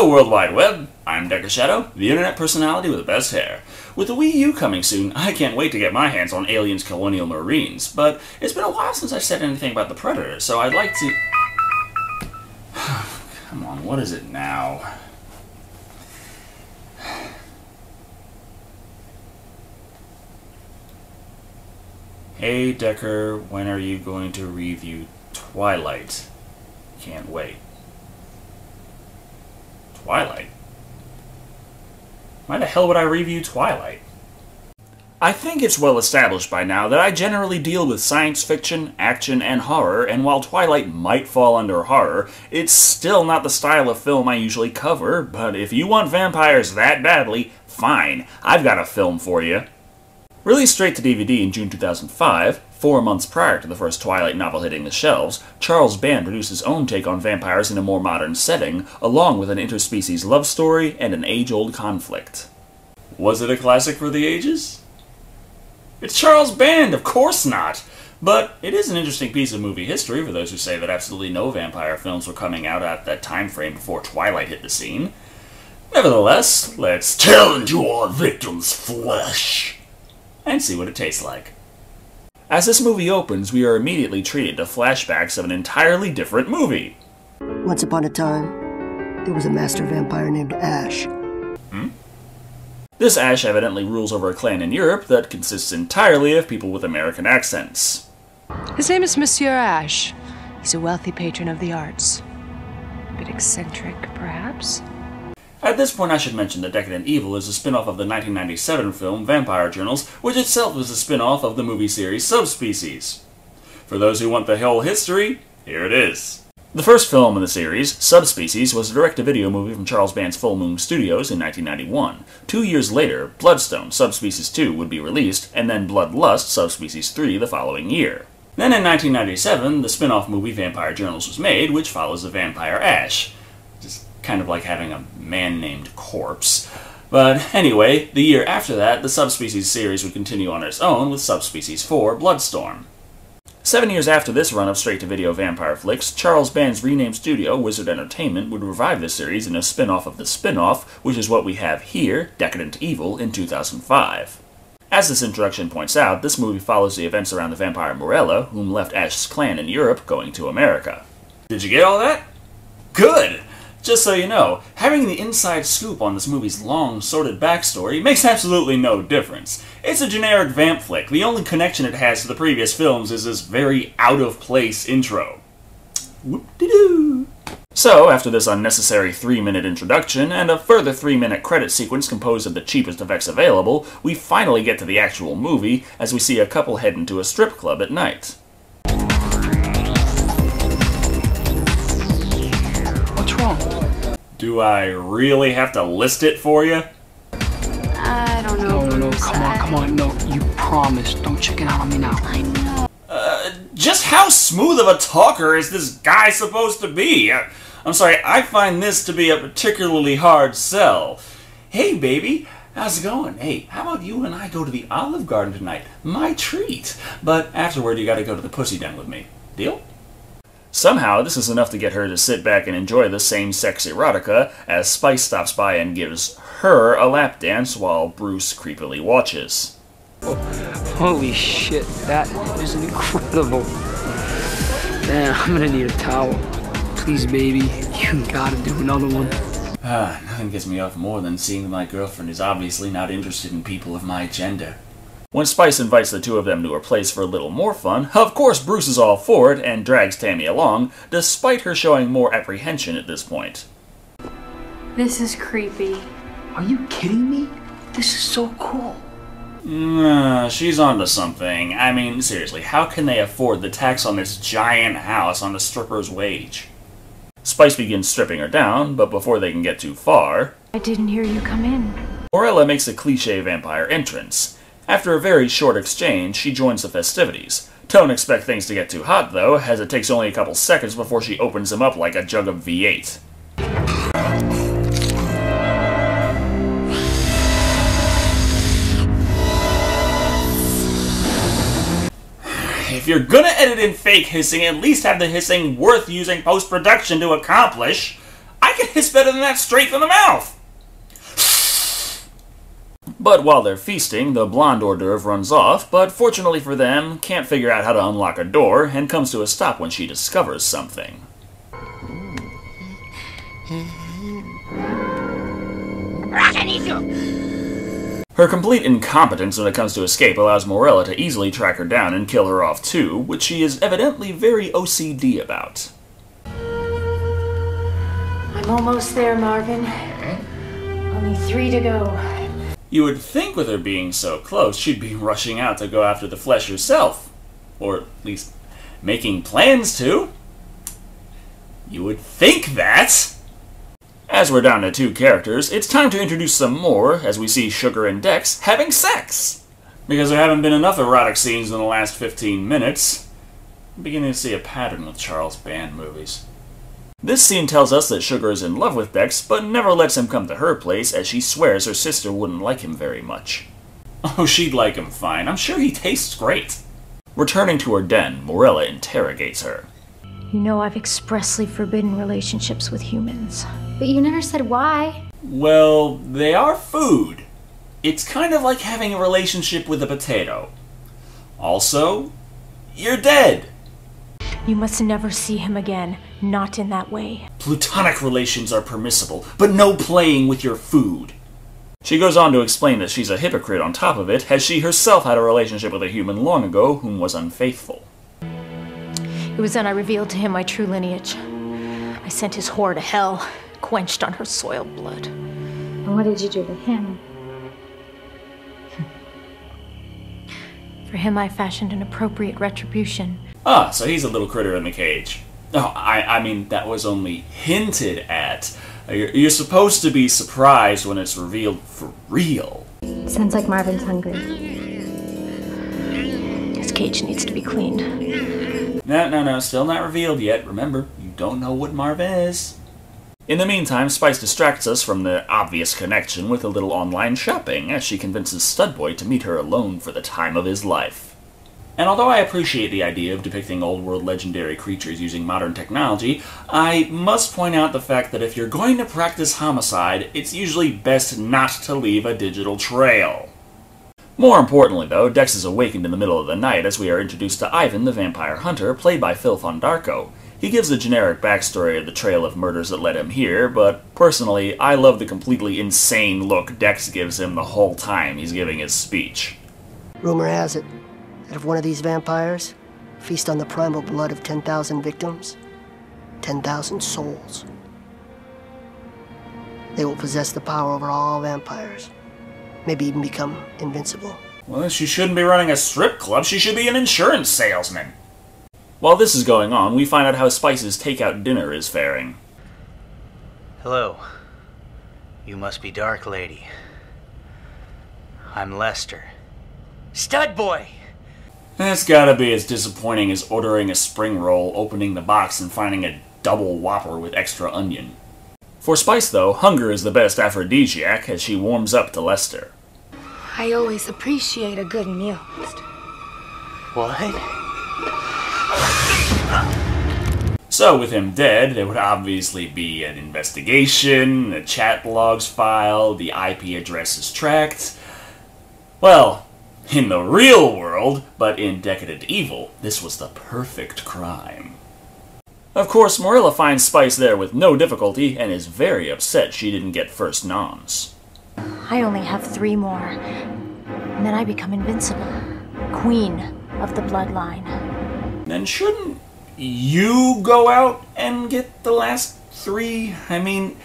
Hello, World Wide Web. I'm Decker Shado, the internet personality with the best hair. With the Wii U coming soon, I can't wait to get my hands on Aliens Colonial Marines, but it's been a while since I've said anything about the Predator, so I'd like to. Come on, what is it now? Hey Decker, when are you going to review Twilight? Can't wait. Twilight? Why the hell would I review Twilight? I think it's well established by now that I generally deal with science fiction, action, and horror, and while Twilight might fall under horror, it's still not the style of film I usually cover, but if you want vampires that badly, fine, I've got a film for you. Released straight to DVD in June 2005, four months prior to the first Twilight novel hitting the shelves, Charles Band produced his own take on vampires in a more modern setting, along with an interspecies love story and an age-old conflict. Was it a classic for the ages? It's Charles Band, of course not! But it is an interesting piece of movie history for those who say that absolutely no vampire films were coming out at that time frame before Twilight hit the scene. Nevertheless, let's tear into our victim's flesh and see what it tastes like. As this movie opens, we are immediately treated to flashbacks of an entirely different movie. Once upon a time, there was a master vampire named Ash. Hmm? This Ash evidently rules over a clan in Europe that consists entirely of people with American accents. His name is Monsieur Ash. He's a wealthy patron of the arts. A bit eccentric, perhaps? At this point, I should mention that Decadent Evil is a spin off of the 1997 film Vampire Journals, which itself was a spin off of the movie series Subspecies. For those who want the whole history, here it is. The first film in the series, Subspecies, was a direct to video movie from Charles Band's Full Moon Studios in 1991. Two years later, Bloodstone, Subspecies 2, would be released, and then Bloodlust, Subspecies 3, the following year. Then in 1997, the spin off movie Vampire Journals was made, which follows the vampire Ash kind of like having a man named Corpse. But anyway, the year after that, the Subspecies series would continue on its own with Subspecies 4 Bloodstorm. Seven years after this run of straight to video vampire flicks, Charles Band's renamed studio, Wizard Entertainment, would revive the series in a spin off of the spin off, which is what we have here, Decadent Evil, in 2005. As this introduction points out, this movie follows the events around the vampire Morella, whom left Ash's clan in Europe going to America. Did you get all that? Good! Just so you know, having the inside scoop on this movie's long, sordid backstory makes absolutely no difference. It's a generic vamp flick. The only connection it has to the previous films is this very out-of-place intro. Whoop-de-doo! So, after this unnecessary three-minute introduction, and a further three-minute credit sequence composed of the cheapest effects available, we finally get to the actual movie, as we see a couple head into a strip club at night. Do I really have to list it for you? I don't know. No, no, no, come on, come on, no. You promised. Don't chicken out on me now. I know. Uh, just how smooth of a talker is this guy supposed to be? I, I'm sorry, I find this to be a particularly hard sell. Hey, baby, how's it going? Hey, how about you and I go to the Olive Garden tonight? My treat. But afterward, you gotta go to the Pussy Den with me. Deal? Somehow, this is enough to get her to sit back and enjoy the same sex erotica as Spice stops by and gives her a lap dance while Bruce creepily watches. Oh, holy shit, that is incredible. Man, I'm gonna need a towel. Please, baby, you gotta do another one. Ah, nothing gets me off more than seeing that my girlfriend is obviously not interested in people of my gender. When Spice invites the two of them to her place for a little more fun, of course Bruce is all for it and drags Tammy along, despite her showing more apprehension at this point. This is creepy. Are you kidding me? This is so cool. Nah, she's onto something. I mean, seriously, how can they afford the tax on this giant house on a stripper's wage? Spice begins stripping her down, but before they can get too far... I didn't hear you come in. Morella makes a cliche vampire entrance. After a very short exchange, she joins the festivities. Don't expect things to get too hot, though, as it takes only a couple seconds before she opens him up like a jug of V8. If you're gonna edit in fake hissing, at least have the hissing worth using post-production to accomplish. I I can hiss better than that straight from the mouth! But while they're feasting, the blonde hors d'oeuvre runs off, but fortunately for them, can't figure out how to unlock a door and comes to a stop when she discovers something. Her complete incompetence when it comes to escape allows Morella to easily track her down and kill her off too, which she is evidently very OCD about. I'm almost there, Marvin. Only three to go. You would think with her being so close, she'd be rushing out to go after the flesh herself. Or at least making plans to. You would think that! As we're down to two characters, it's time to introduce some more as we see Sugar and Dex having sex. Because there haven't been enough erotic scenes in the last 15 minutes. I'm beginning to see a pattern with Charles Band movies. This scene tells us that Sugar is in love with Dex, but never lets him come to her place as she swears her sister wouldn't like him very much. Oh, she'd like him fine. I'm sure he tastes great. Returning to her den, Morella interrogates her. You know I've expressly forbidden relationships with humans. But you never said why. Well, they are food. It's kind of like having a relationship with a potato. Also, you're dead. You must never see him again. Not in that way. Plutonic relations are permissible, but no playing with your food. She goes on to explain that she's a hypocrite on top of it, as she herself had a relationship with a human long ago whom was unfaithful. It was then I revealed to him my true lineage. I sent his whore to hell, quenched on her soiled blood. And what did you do to him? For him, I fashioned an appropriate retribution. Ah, so he's a little critter in the cage. Oh, I, I mean, that was only hinted at. Uh, you're, you're supposed to be surprised when it's revealed for real. Sounds like Marvin's hungry. His cage needs to be cleaned. No, no, no, still not revealed yet. Remember, you don't know what Marv is. In the meantime, Spice distracts us from the obvious connection with a little online shopping as she convinces Studboy to meet her alone for the time of his life. And although I appreciate the idea of depicting old world legendary creatures using modern technology, I must point out the fact that if you're going to practice homicide, it's usually best not to leave a digital trail. More importantly, though, Dex is awakened in the middle of the night as we are introduced to Ivan, the vampire hunter, played by Phil Fondacaro. He gives a generic backstory of the trail of murders that led him here, but personally, I love the completely insane look Dex gives him the whole time he's giving his speech. Rumor has it that if one of these vampires feast on the primal blood of 10,000 victims, 10,000 souls, they will possess the power over all vampires, maybe even become invincible. Well, she shouldn't be running a strip club, she should be an insurance salesman. While this is going on, we find out how Spice's takeout dinner is faring. Hello. You must be Dark Lady. I'm Lester. Stud Boy! That's gotta be as disappointing as ordering a spring roll, opening the box, and finding a double whopper with extra onion. For Spice, though, hunger is the best aphrodisiac as she warms up to Lester. I always appreciate a good meal. Mister. What? So, with him dead, there would obviously be an investigation, a chat logs file, the IP address is tracked. Well, in the real world, but in Decadent Evil, this was the perfect crime. Of course, Morella finds Spice there with no difficulty and is very upset she didn't get first noms. I only have three more. And then I become invincible. Queen of the bloodline. Then shouldn't you go out and get the last three? I mean,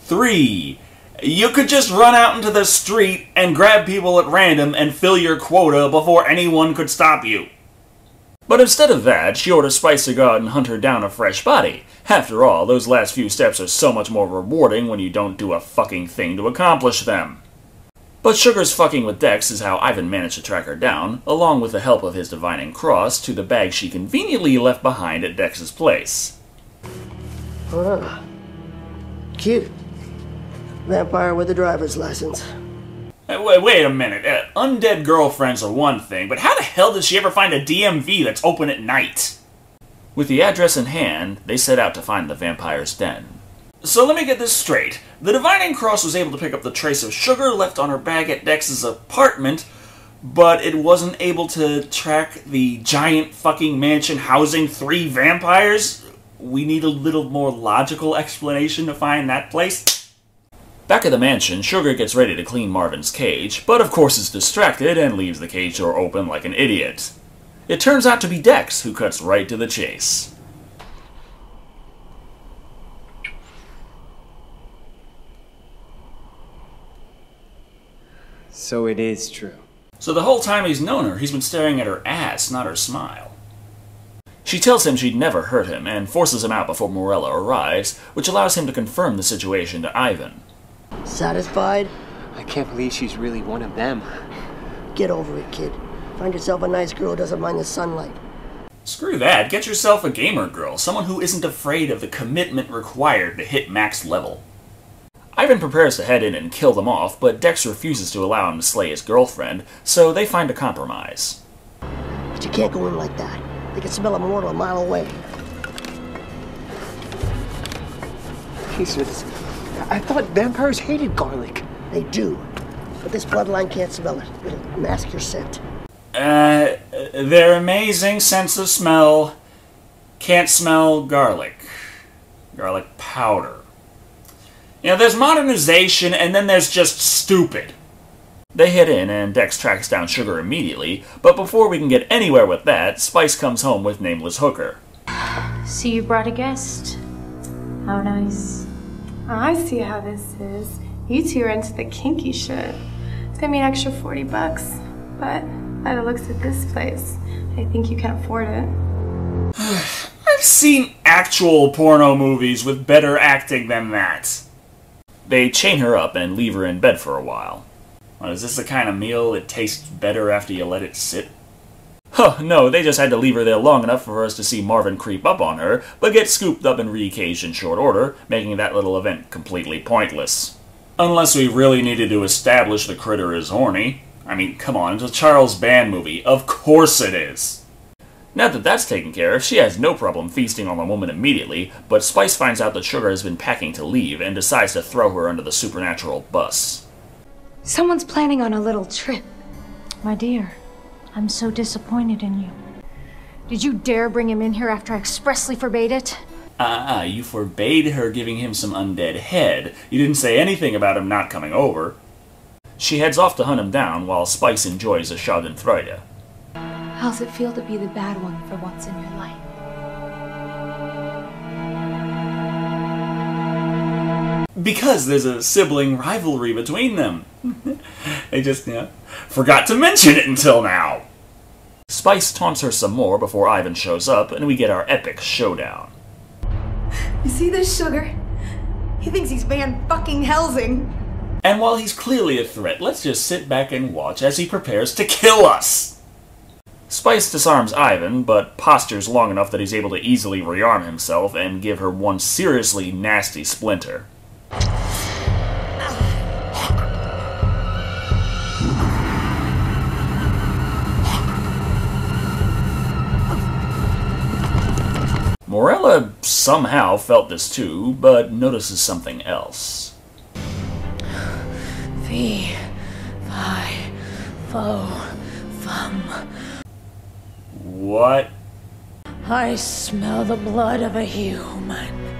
three. You could just run out into the street and grab people at random and fill your quota before anyone could stop you. But instead of that, she orders Spice to go out and hunt her down a fresh body. After all, those last few steps are so much more rewarding when you don't do a fucking thing to accomplish them. But Sugar's fucking with Dex is how Ivan managed to track her down, along with the help of his divining cross, to the bag she conveniently left behind at Dex's place. Ah, cute. Vampire with a driver's license. Wait, wait a minute. Uh, undead girlfriends are one thing, but how the hell did she ever find a DMV that's open at night? With the address in hand, they set out to find the vampire's den. So let me get this straight. The Divining Cross was able to pick up the trace of sugar left on her bag at Dex's apartment, but it wasn't able to track the giant fucking mansion housing three vampires? We need a little more logical explanation to find that place. Back at the mansion, Sugar gets ready to clean Marvin's cage, but of course is distracted and leaves the cage door open like an idiot. It turns out to be Dex, who cuts right to the chase. So it is true. So the whole time he's known her, he's been staring at her ass, not her smile. She tells him she'd never hurt him and forces him out before Morella arrives, which allows him to confirm the situation to Ivan. Satisfied? I can't believe she's really one of them. Get over it, kid. Find yourself a nice girl who doesn't mind the sunlight. Screw that, get yourself a gamer girl, someone who isn't afraid of the commitment required to hit max level. Ivan prepares to head in and kill them off, but Dex refuses to allow him to slay his girlfriend, so they find a compromise. But you can't go in like that. They can smell a mortal a mile away. Peace Jesus. I thought vampires hated garlic. They do. But this bloodline can't smell it. It'll mask your scent. Uh, their amazing sense of smell can't smell garlic. Garlic powder. You know, there's modernization and then there's just stupid. They head in and Dex tracks down Sugar immediately, but before we can get anywhere with that, Spice comes home with Nameless Hooker. So you brought a guest? How nice. I see how this is. You two are into the kinky shit. It's gonna be an extra 40 bucks. But by the looks of this place, I think you can afford it. I've seen actual porno movies with better acting than that. They chain her up and leave her in bed for a while. Well, is this the kind of meal that tastes better after you let it sit? Huh, no, they just had to leave her there long enough for us to see Marvin creep up on her, but get scooped up and recaged in short order, making that little event completely pointless. Unless we really needed to establish the critter is horny. I mean, come on, it's a Charles Band movie. Of course it is! Now that that's taken care of, she has no problem feasting on the woman immediately, but Spice finds out that Sugar has been packing to leave and decides to throw her under the supernatural bus. Someone's planning on a little trip. My dear, I'm so disappointed in you. Did you dare bring him in here after I expressly forbade it? Ah, uh, you forbade her giving him some undead head. You didn't say anything about him not coming over. She heads off to hunt him down while Spice enjoys a schadenfreude. How's it feel to be the bad one for once in your life? Because there's a sibling rivalry between them. they just, you know, forgot to mention it until now. Spice taunts her some more before Ivan shows up, and we get our epic showdown. You see this sugar? He thinks he's Van fucking Helsing. And while he's clearly a threat, let's just sit back and watch as he prepares to kill us. Spice disarms Ivan, but postures long enough that he's able to easily rearm himself and give her one seriously nasty splinter. Morella somehow felt this too, but notices something else. Fee, fi, fo, fum. What? I smell the blood of a human.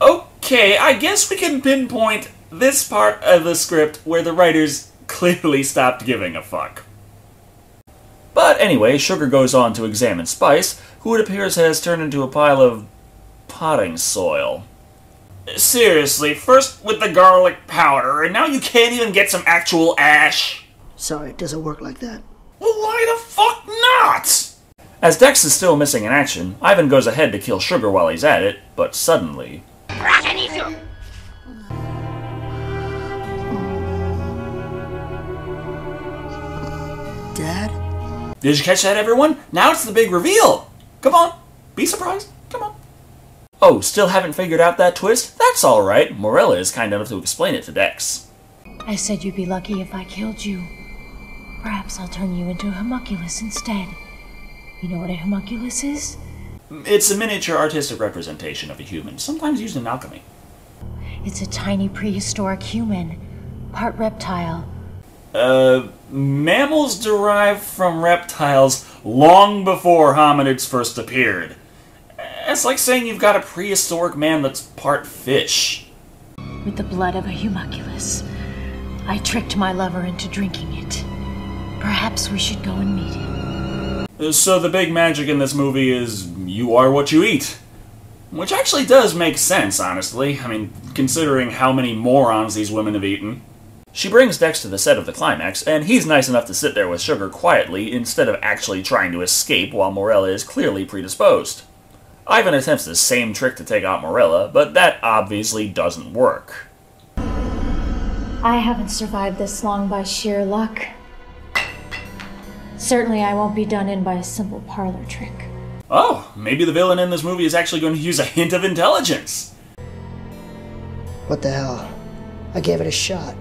Okay, I guess we can pinpoint this part of the script where the writers clearly stopped giving a fuck. But anyway, Sugar goes on to examine Spice, who it appears has turned into a pile of potting soil. Seriously, first with the garlic powder, and now you can't even get some actual ash? Sorry, it doesn't work like that. Well, why the fuck not? As Dex is still missing in action, Ivan goes ahead to kill Sugar while he's at it, but suddenly. Did you catch that, everyone? Now it's the big reveal! Come on, be surprised. Come on. Oh, still haven't figured out that twist? That's alright. Morella is kind enough to explain it to Dex. I said you'd be lucky if I killed you. Perhaps I'll turn you into a homunculus instead. You know what a homunculus is? It's a miniature artistic representation of a human, sometimes used in alchemy. It's a tiny prehistoric human, part reptile. Uh, mammals derived from reptiles long before hominids first appeared. It's like saying you've got a prehistoric man that's part fish. With the blood of a homunculus, I tricked my lover into drinking it. Perhaps we should go and meet him. So the big magic in this movie is you are what you eat. Which actually does make sense, honestly. I mean, considering how many morons these women have eaten. She brings Dex to the set of the climax, and he's nice enough to sit there with Sugar quietly instead of actually trying to escape while Morella is clearly predisposed. Ivan attempts the same trick to take out Morella, but that obviously doesn't work. I haven't survived this long by sheer luck. Certainly, I won't be done in by a simple parlor trick. Oh, maybe the villain in this movie is actually going to use a hint of intelligence. What the hell? I gave it a shot.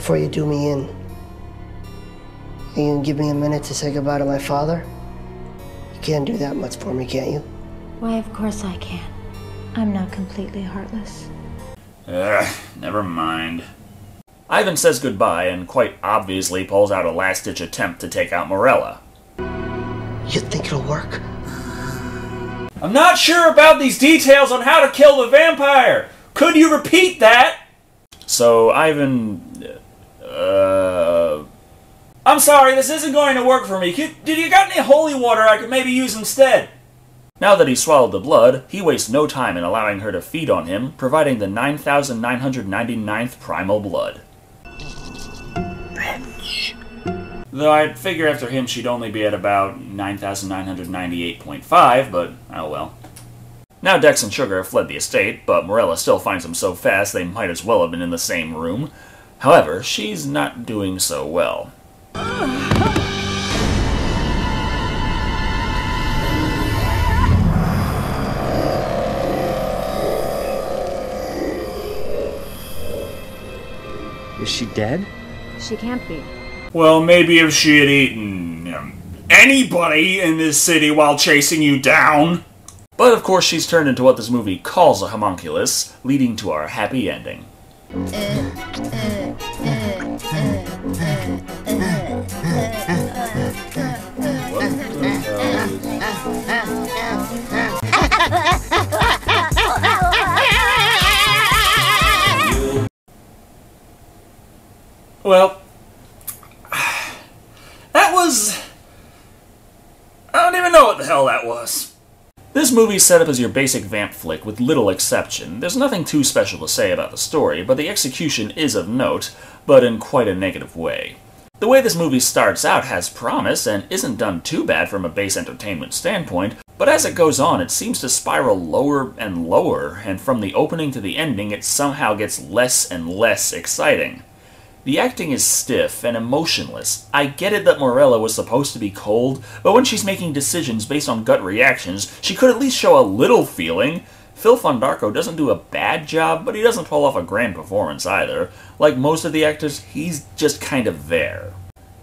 Before you do me in, you can give me a minute to say goodbye to my father? You can't do that much for me, can't you? Why, of course I can. I'm not completely heartless. Ugh, never mind. Ivan says goodbye and quite obviously pulls out a last ditch attempt to take out Morella. You think it'll work? I'm not sure about these details on how to kill the vampire! Could you repeat that? So, Ivan. Uh. I'm sorry, this isn't going to work for me. Did you got any holy water I could maybe use instead? Now that he swallowed the blood, he wastes no time in allowing her to feed on him, providing the 9,999th primal blood. Bench. Though I'd figure after him she'd only be at about 9,998.5, but oh well. Now Dex and Sugar have fled the estate, but Morella still finds them so fast they might as well have been in the same room. However, she's not doing so well. Is she dead? She can't be. Well, maybe if she had eaten um, anybody in this city while chasing you down. But of course, she's turned into what this movie calls a homunculus, leading to our happy ending. Well, that was. I don't even know what the hell that was. This movie's set up as your basic vamp flick with little exception. There's nothing too special to say about the story, but the execution is of note, but in quite a negative way. The way this movie starts out has promise and isn't done too bad from a base entertainment standpoint, but as it goes on, it seems to spiral lower and lower, and from the opening to the ending, it somehow gets less and less exciting. The acting is stiff and emotionless. I get it that Morella was supposed to be cold, but when she's making decisions based on gut reactions, she could at least show a little feeling. Phil Fondacaro doesn't do a bad job, but he doesn't pull off a grand performance either. Like most of the actors, he's just kind of there.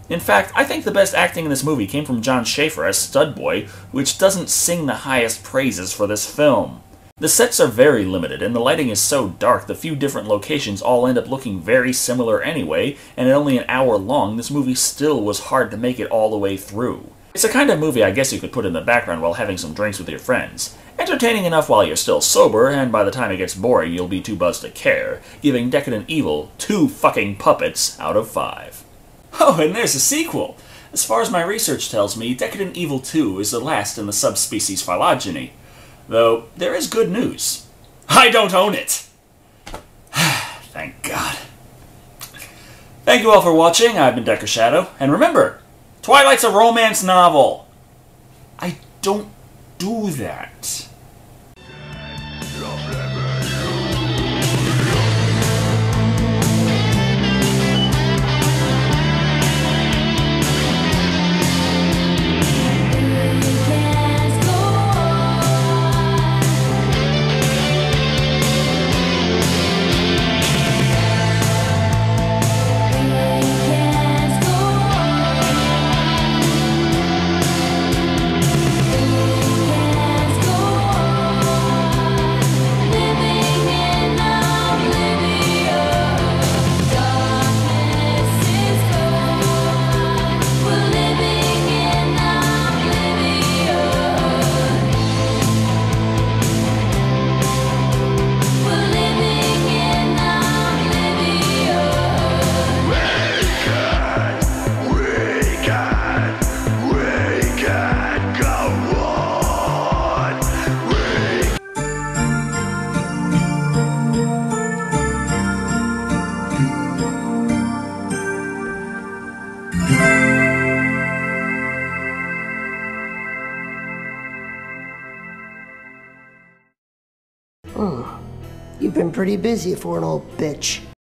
In fact, I think the best acting in this movie came from John Schaefer as Studboy, which doesn't sing the highest praises for this film. The sets are very limited, and the lighting is so dark the few different locations all end up looking very similar anyway, and at only an hour long, this movie still was hard to make it all the way through. It's a kind of movie I guess you could put in the background while having some drinks with your friends. Entertaining enough while you're still sober, and by the time it gets boring, you'll be too buzzed to care, giving Decadent Evil two fucking puppets out of five. Oh, and there's a sequel! As far as my research tells me, Decadent Evil 2 is the last in the subspecies phylogeny. Though, there is good news. I don't own it! Thank God. Thank you all for watching. I've been Decker Shado. And remember, Twilight's a romance novel. I don't do that. Pretty busy for an old bitch.